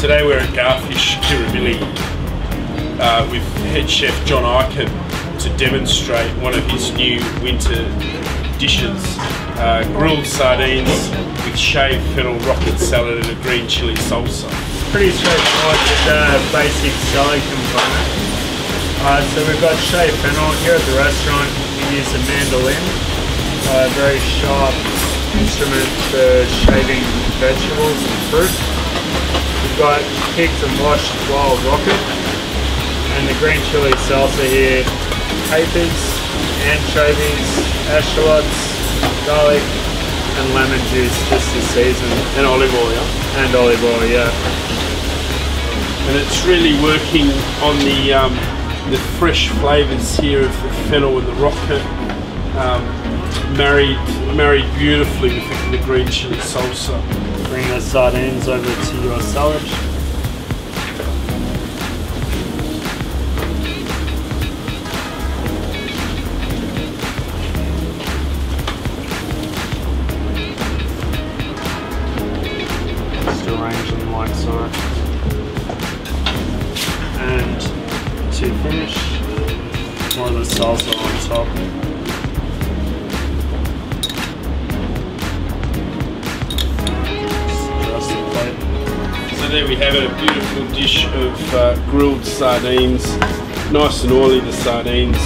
Today we're at Garfish Kirribilli uh, with head chef John Ikin to demonstrate one of his new winter dishes. Uh, grilled sardines with shaved fennel rocket salad and a green chili salsa. Pretty straightforward with the basic salad component. Uh, so we've got shaved fennel here at the restaurant. We use a mandolin, a very sharp instrument for shaving vegetables and fruit. We've got picked and washed wild rocket and the green chili salsa here. Capers, anchovies, eschalots, garlic and lemon juice just to season. And olive oil, yeah? And olive oil, yeah. And it's really working on the um, the fresh flavours here of the fennel and the rocket. Um, married married beautifully with the green chili salsa. Bring the sardines over to your salad. Just arrange them like so. And to finish, more of the salsa on top. There we have it, a beautiful dish of uh, grilled sardines. Nice and oily the sardines,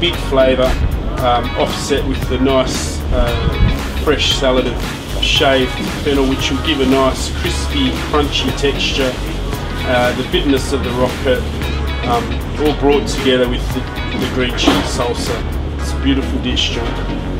big flavour, um, offset with the nice uh, fresh salad of shaved fennel which will give a nice crispy, crunchy texture. Uh, the bitterness of the rocket, um, all brought together with the, the green chili salsa. It's a beautiful dish, John.